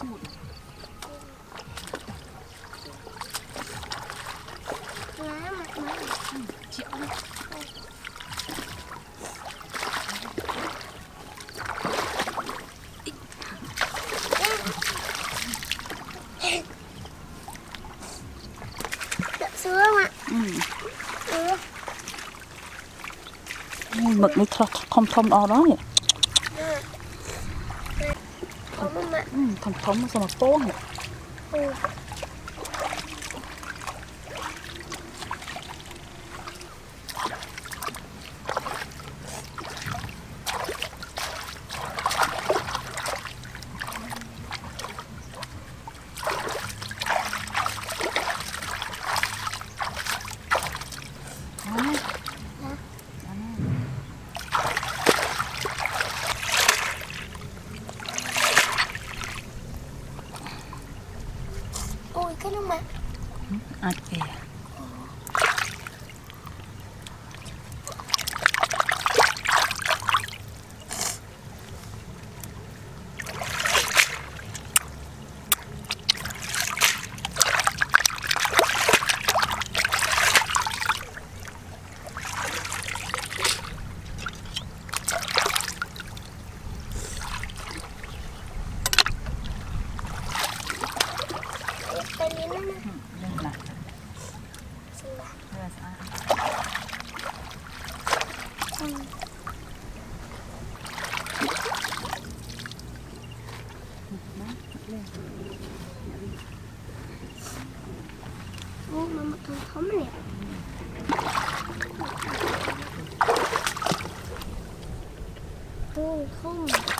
gut. Ja, mach mal. Die auch. Mực nó thơm thơm thơm đó đó nhỉ ធំធំសមពងអូ 哦，妈妈，他们俩。哦，他们。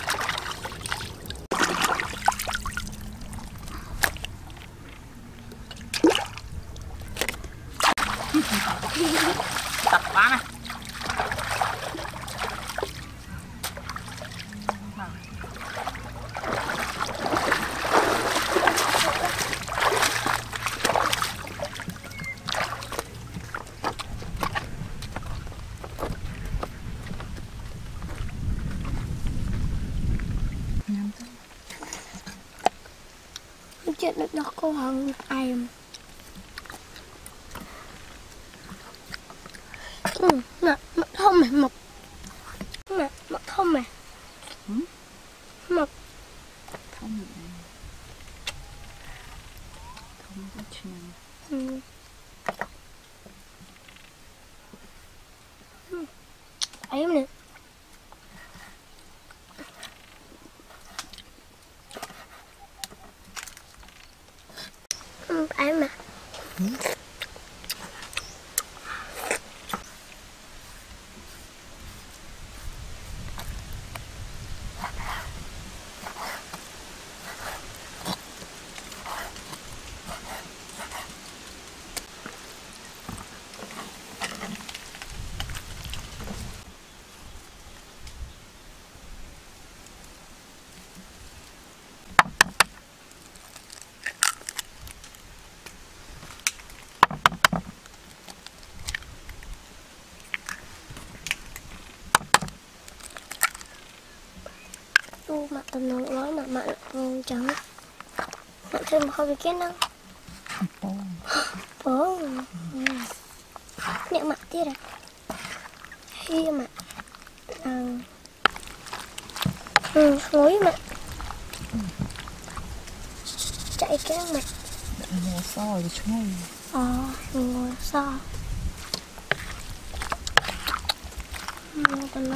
I'm. Mặt tầm nồng nói mặt mặt ngon ừ, trắng. Mặt thêm một hơi cái năng. Ồ, Bố. Ừ. Nhẹ mặt tiết à. Khi mà. À. Ừ, ngối mặt. Chạy cái mặt. Ờ, ngồi soi rồi ừ, chúng mày Ờ, ngồi sao? Ngồi tầm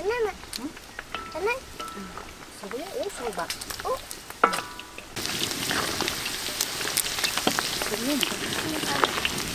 Tanan na. Hmm? Tanan. Hmm. Sabi, eh, oh, suba. Oh. Sabi, eh, suba.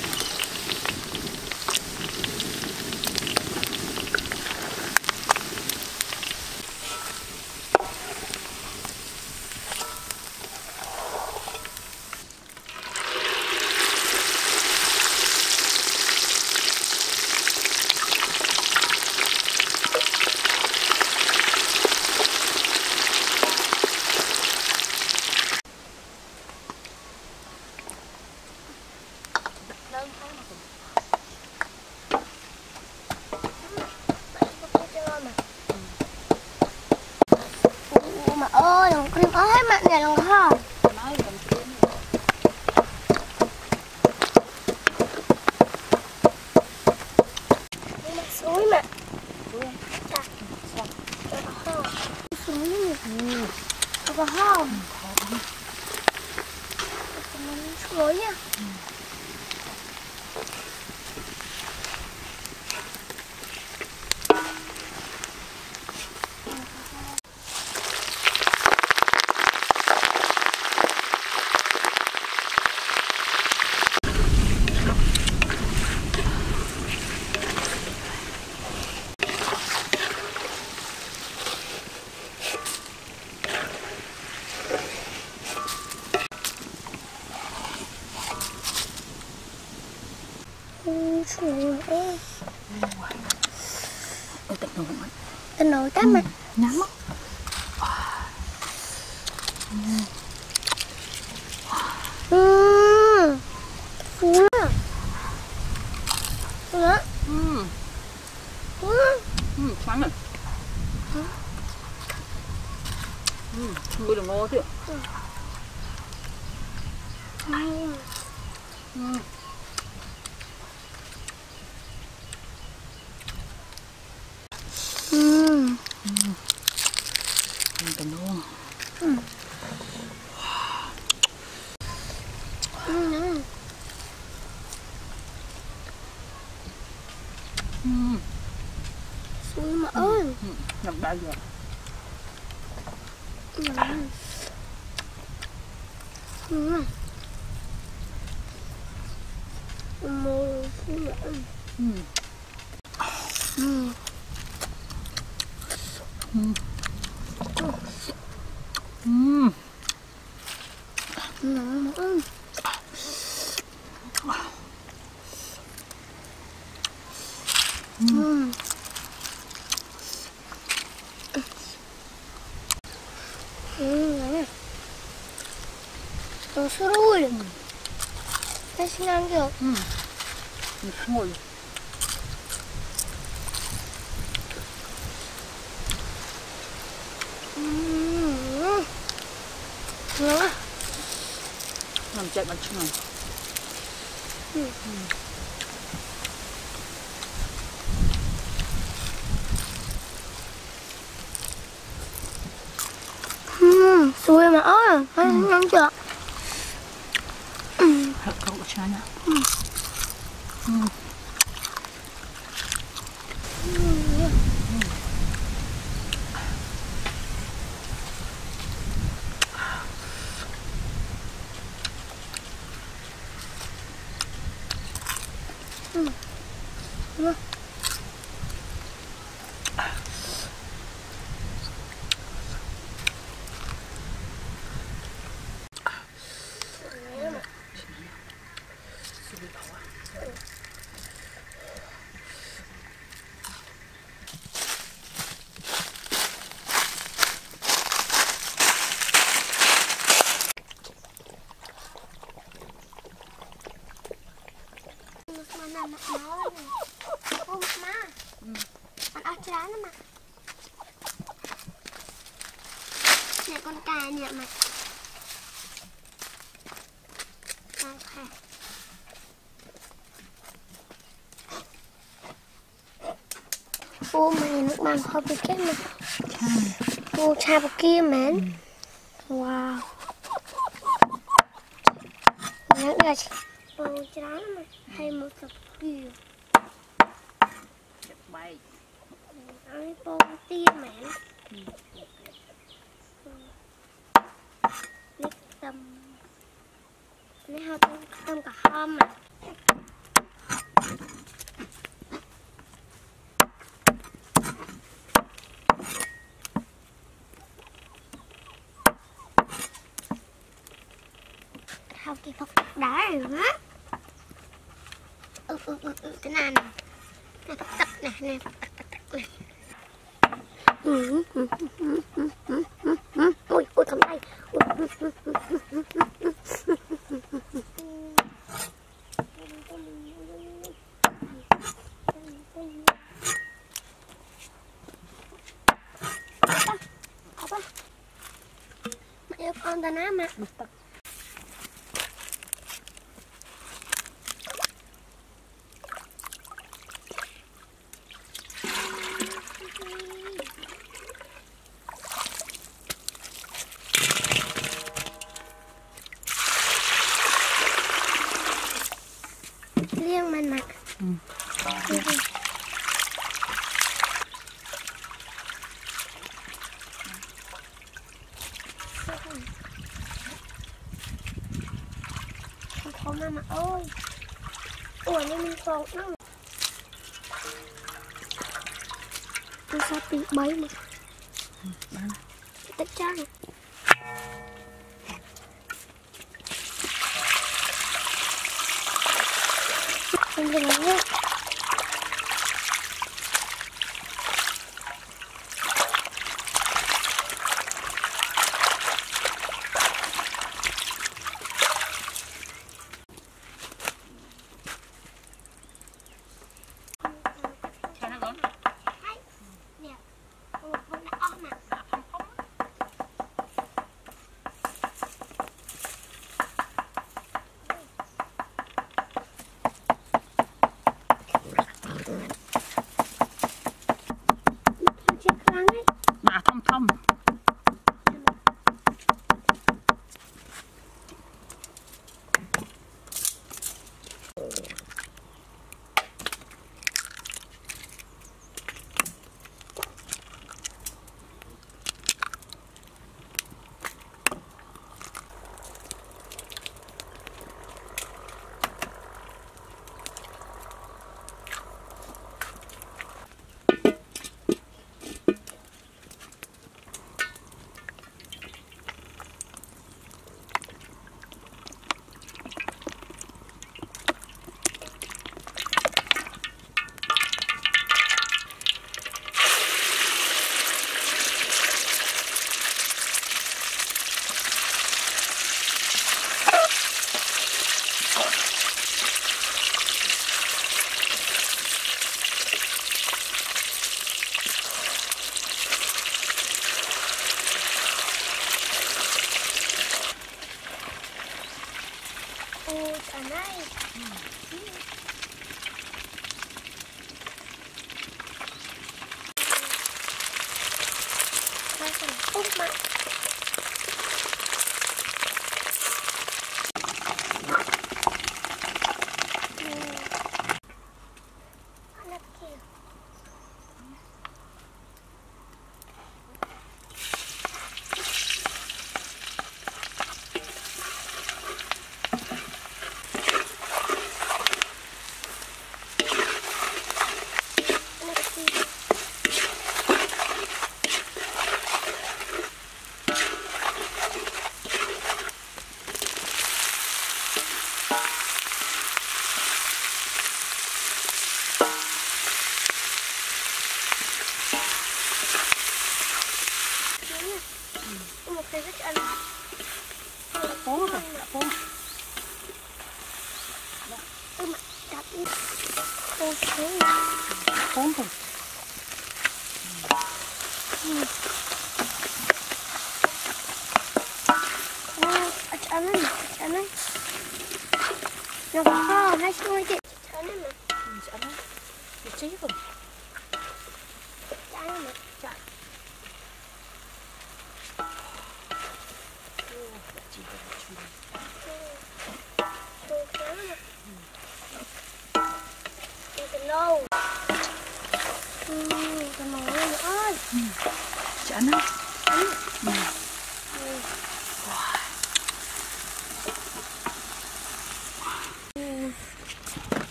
background. 당겨. 응. 이거 her god, China. Mm. Mm. Man, how big is it? Wow. ណាស់ណាស់ទឹកណាស់អូយអូយកំដៅអត់បានមកយកអនតាណាមកទឹក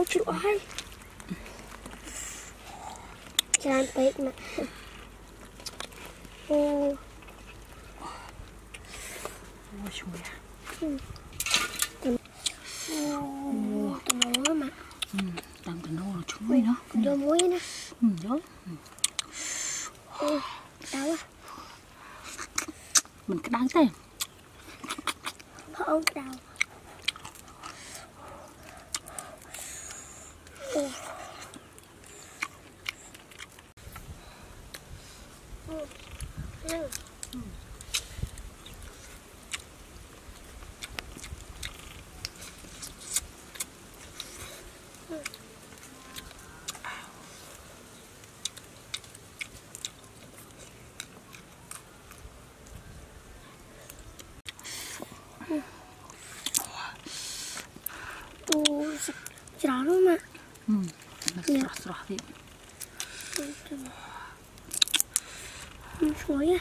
អូជ្រក់ហើយច្រើនពេកមក 我呀。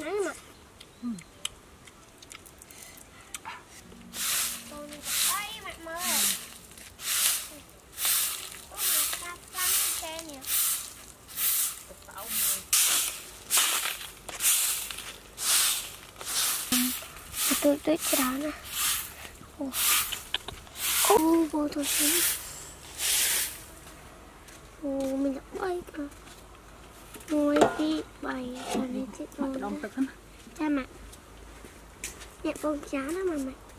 Cắn cái nè. Tôi tôi cái đó nè. Ô, ô, vô thôi. Ô, mình đã bay cơ. 1ទី3ខាងនេះទី4ចាំមកអ្នកបងចាណាម៉ាម៉ា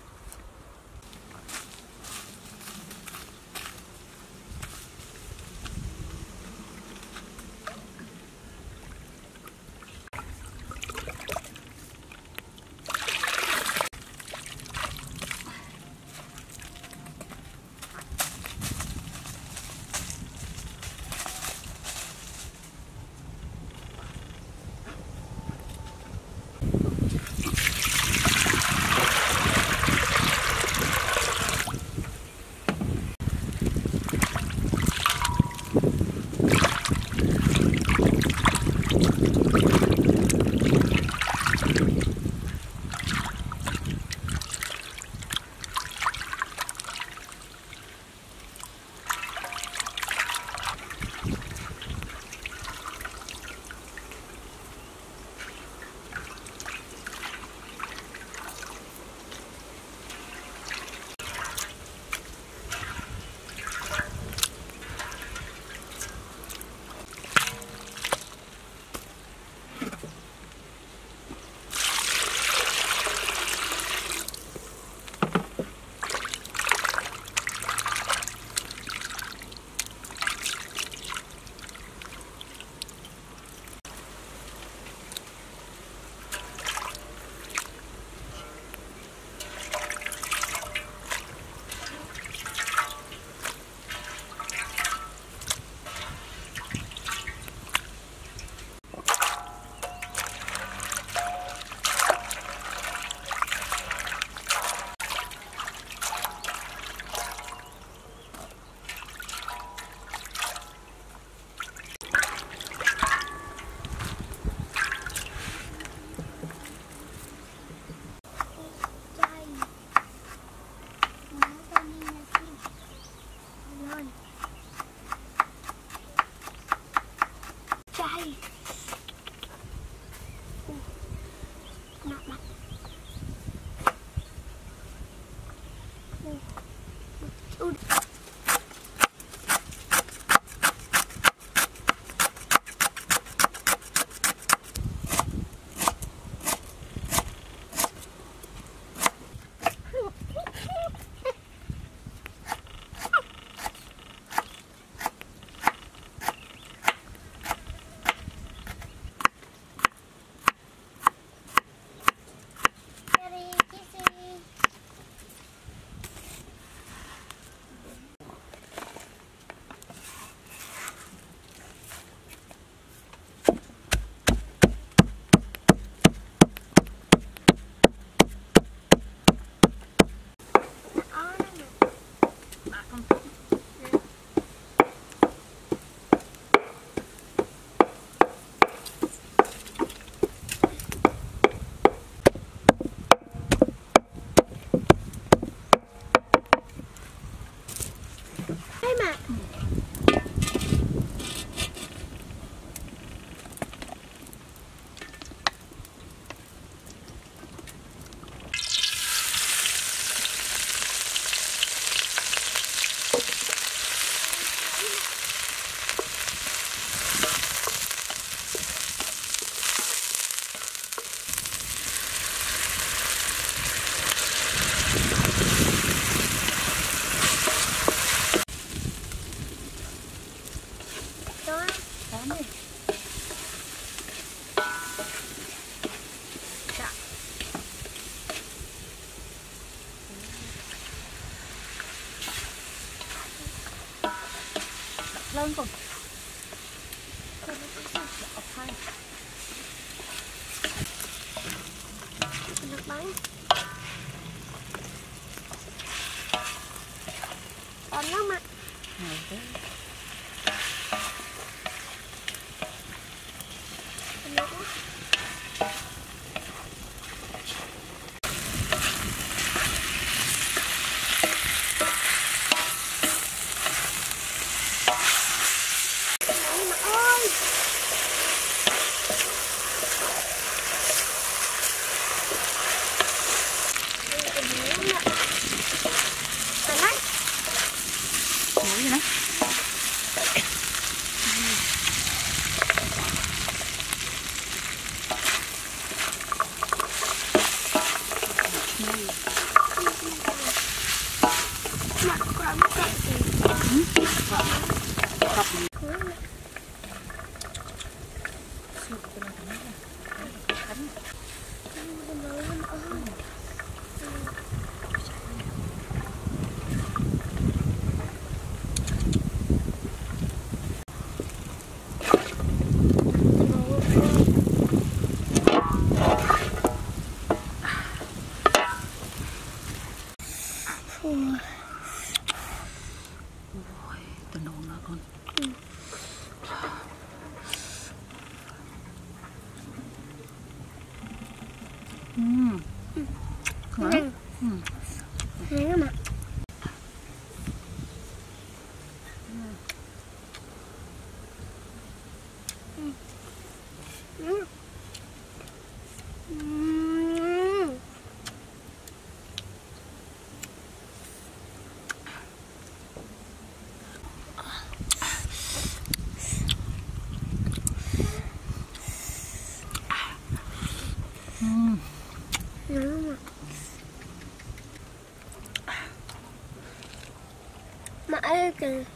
Welcome.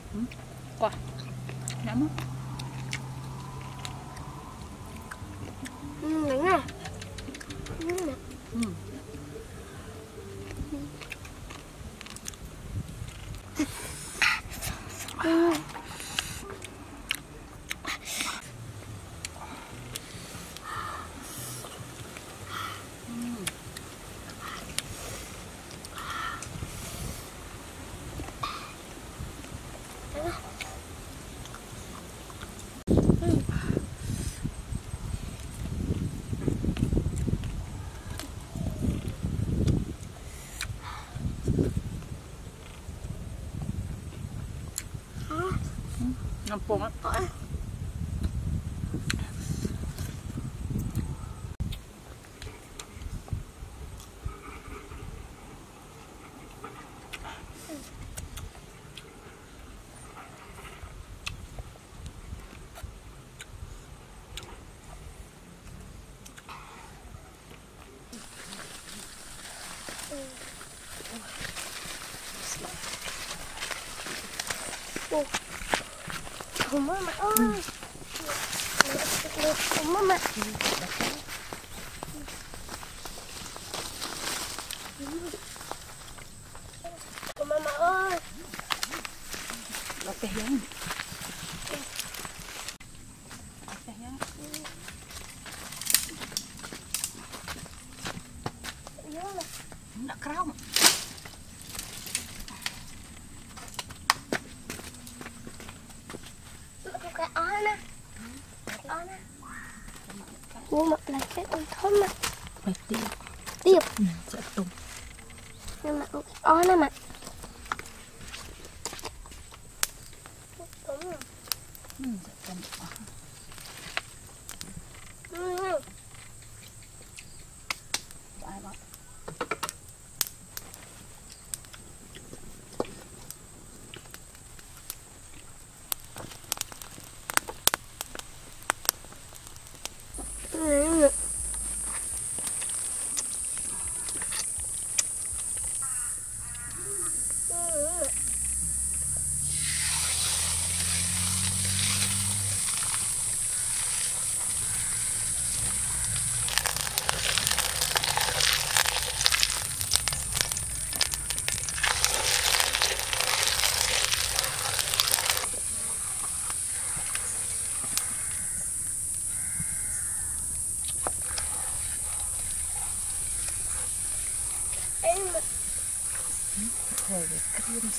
我。Oh, mama. Oh, mama.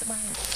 ស្បាយ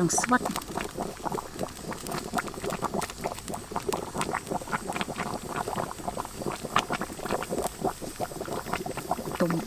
Kleidungssorten. Dumm,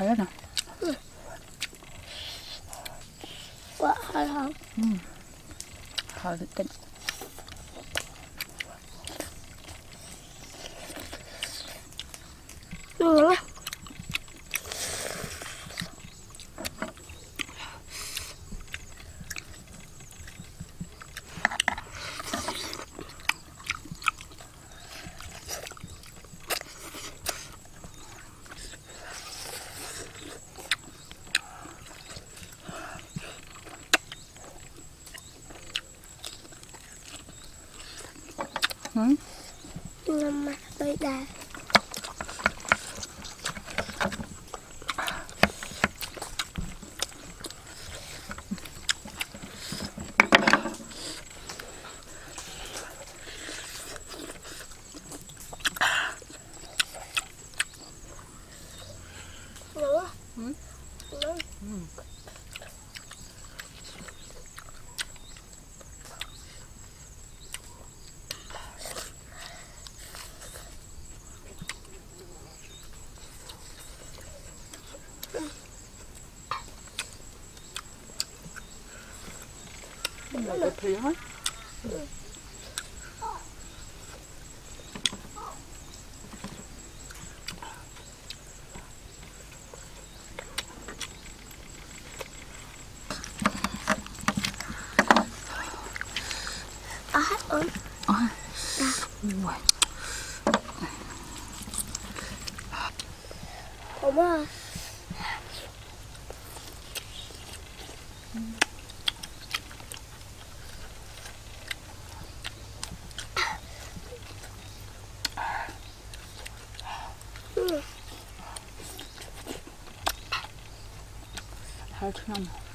I don't know. ណាមកដូចដែរ Phía hết. Ở hết ơi. Ui. Không à. come.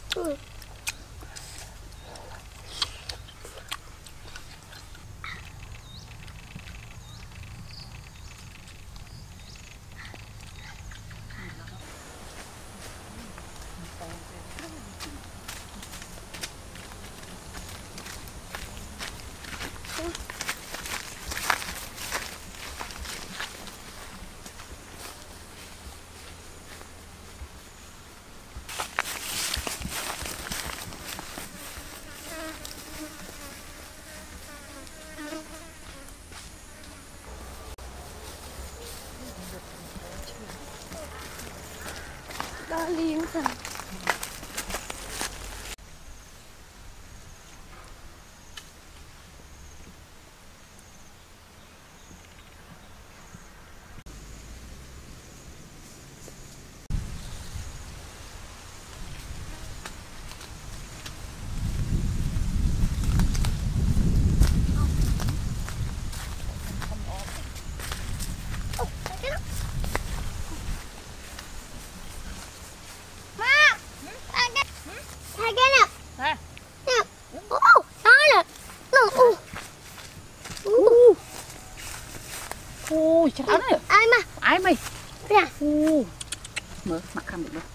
ច្រើនហើយអាយមកអាយមកព្រះអូមើលមកខាំនេះមើល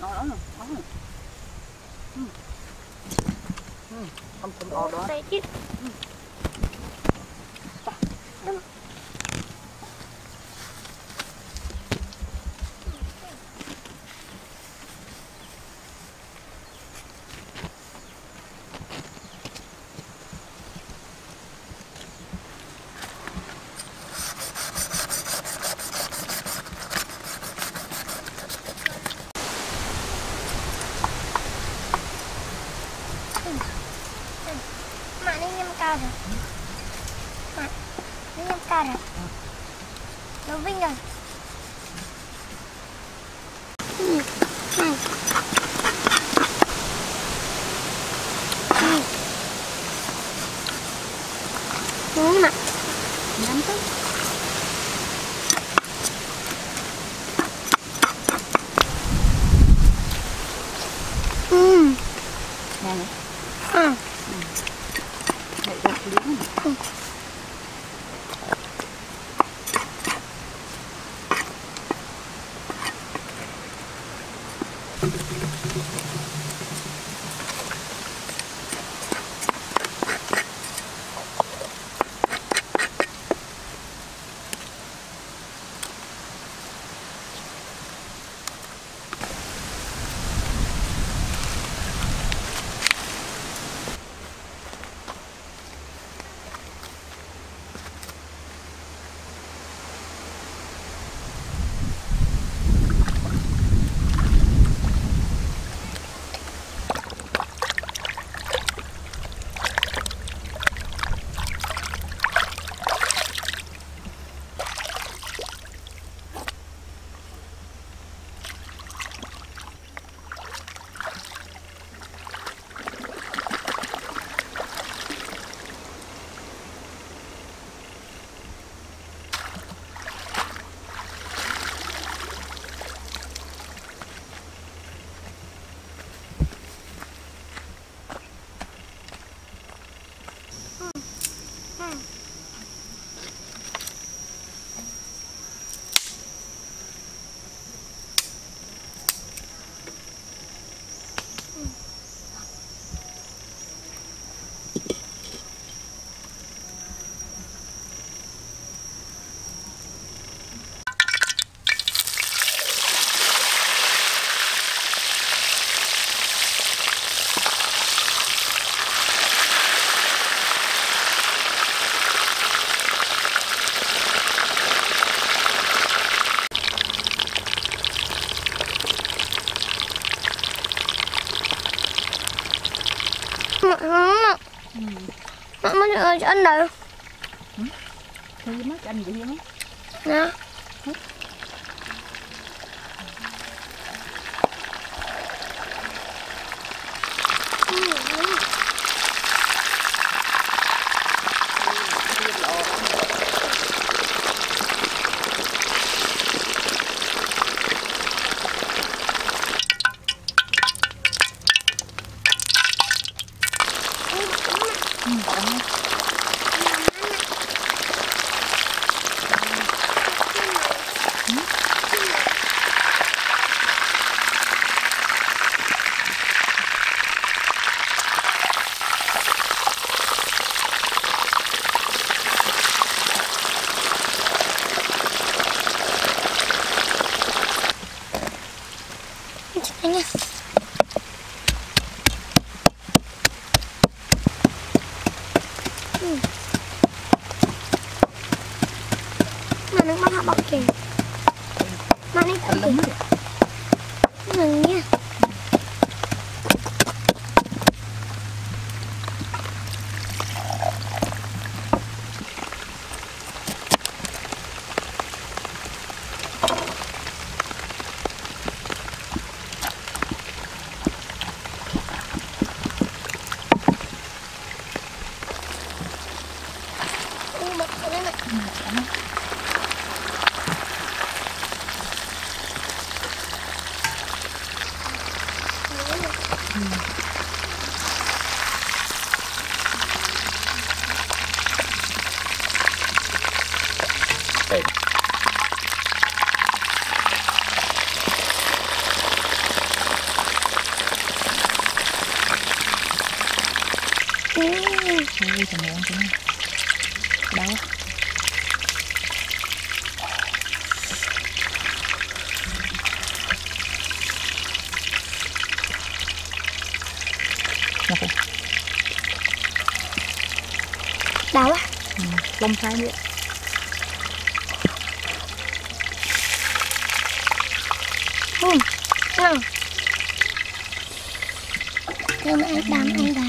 Ờ, ngon lắm rồi ngon rồi. Ừ. Ừ. Ừ, không không to đó cho anh được. Ừ. Thì mất anh vậy không? hai nữa ừ. Ừ. Thêm ăn đám ăn đám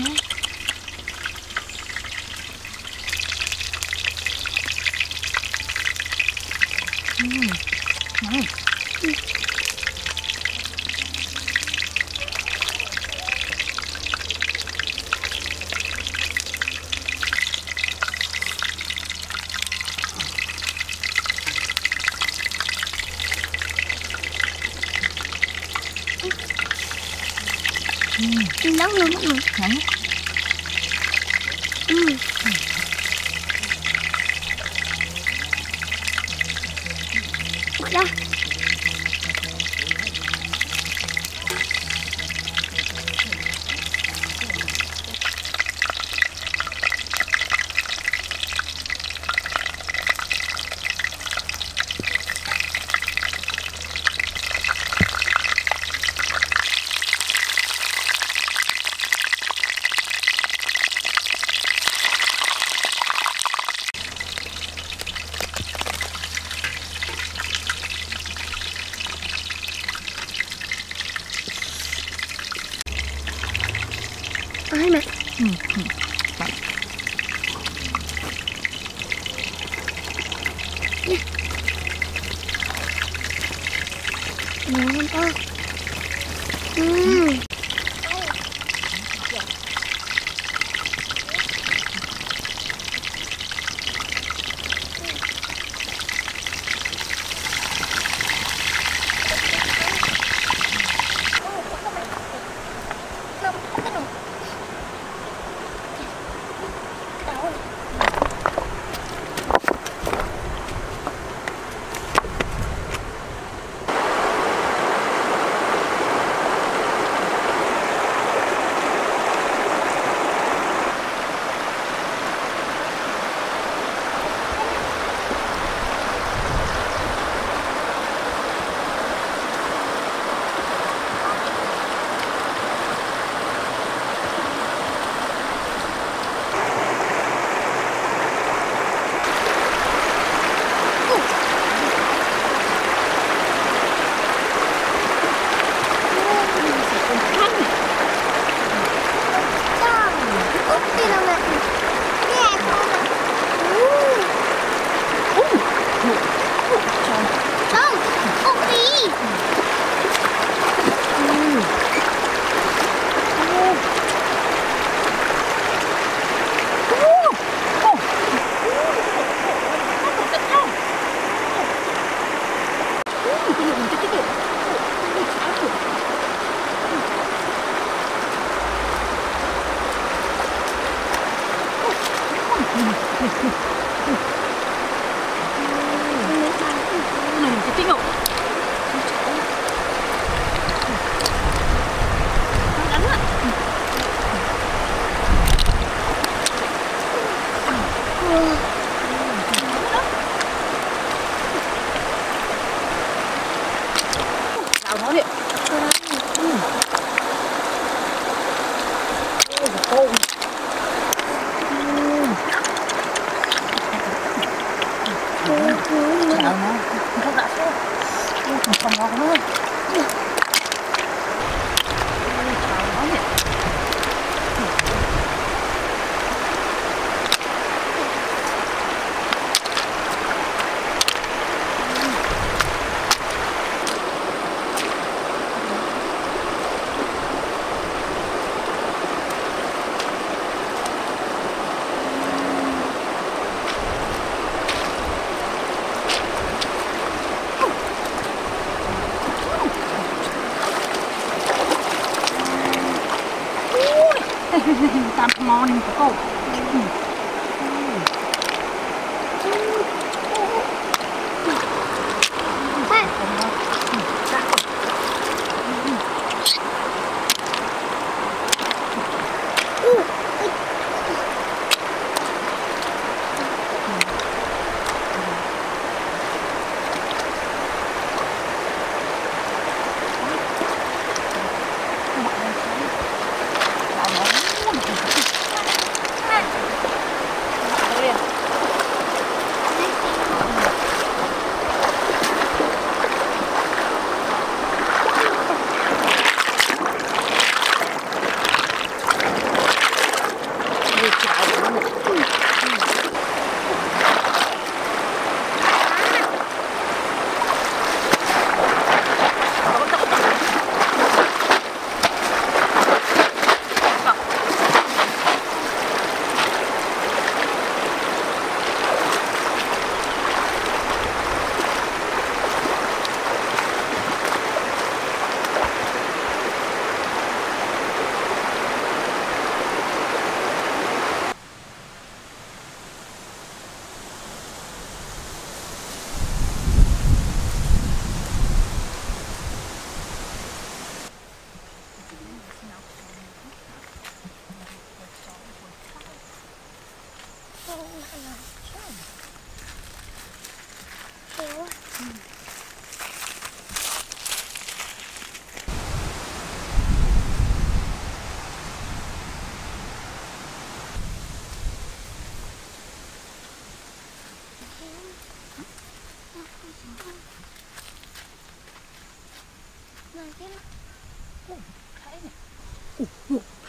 Allah'ım.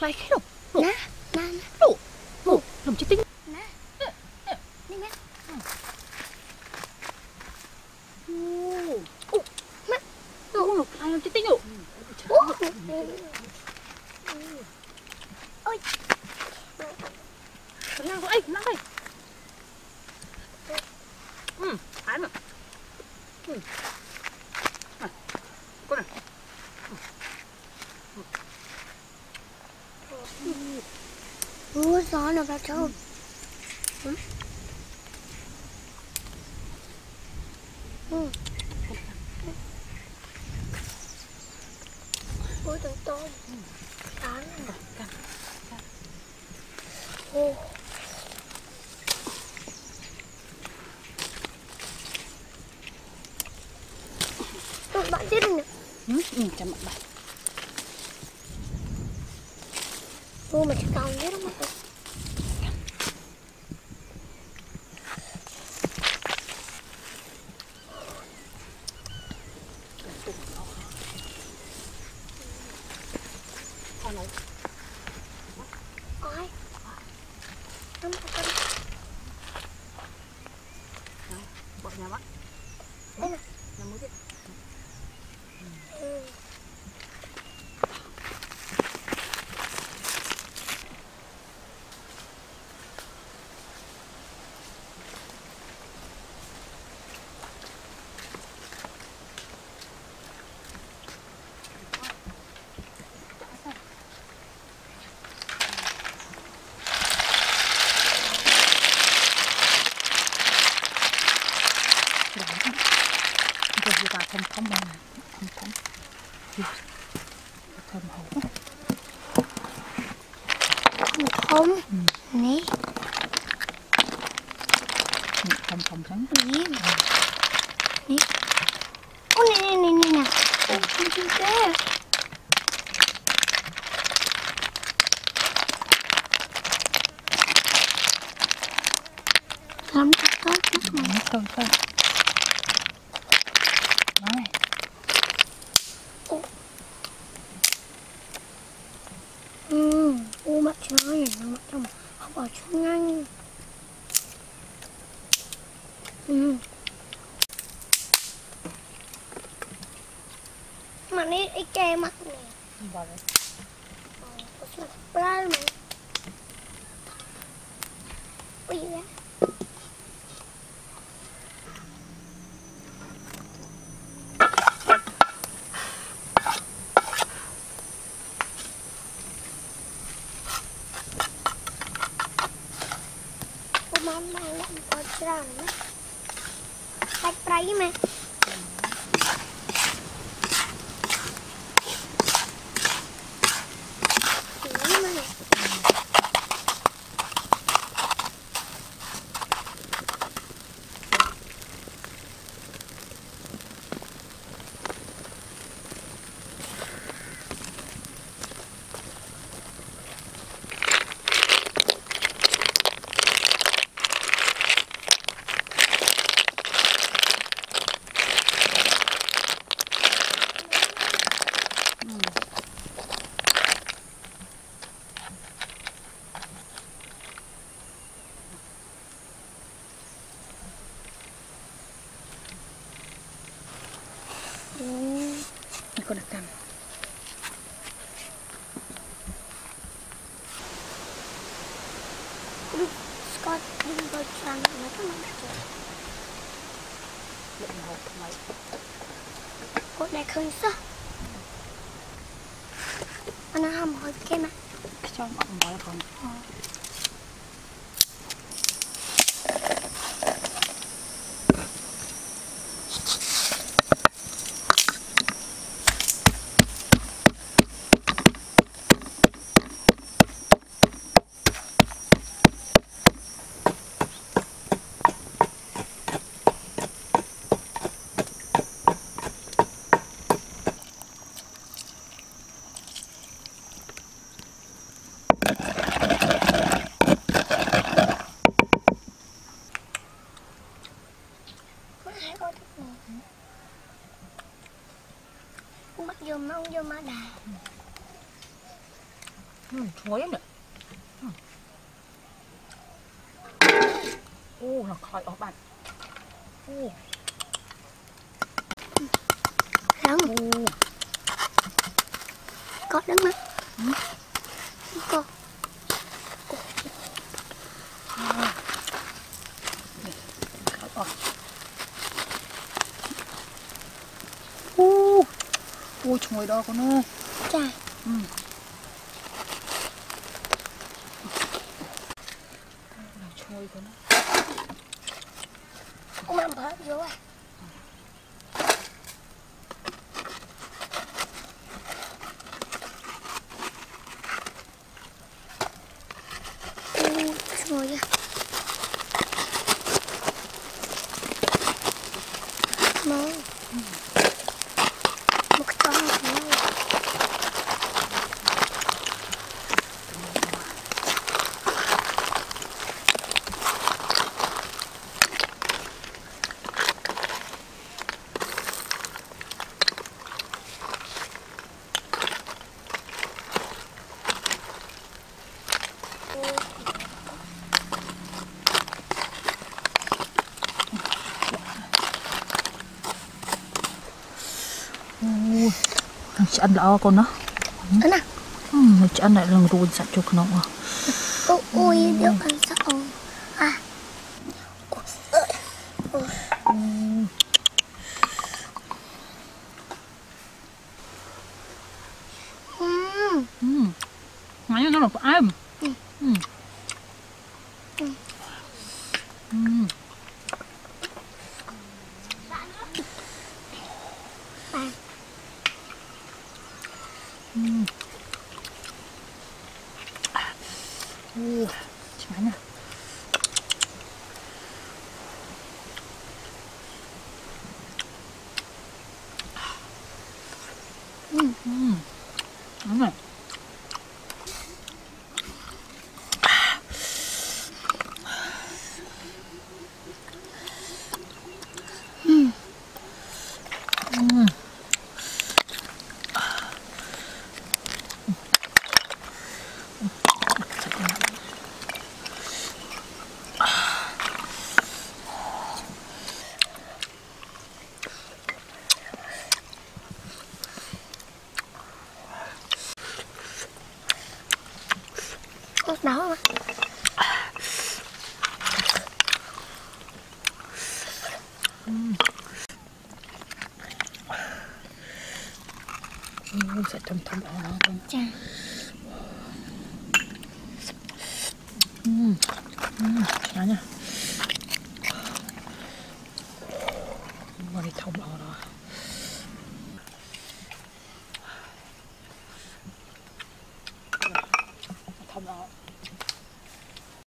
like, you know, thơm ừ. Ừ. Ôi tôm tôm Tán Ô. Bạn chết rồi nè Ừ, ừ, chào bạn bạn Ô mà chắc cao nhất lắm 你.紫色 chuối nữa ừ. ô nó khỏi ở bạn. Ô. Rắn. Ô. Có đứng mắt Ừ. Có. Khỏi ở ô. Ô chuối đó con ơi ឆ្អិនល្អកូនណាណាឆ្អិនតែលឹងរួចសាច់ចូលក្នុងអូអូយយកខាង 这样。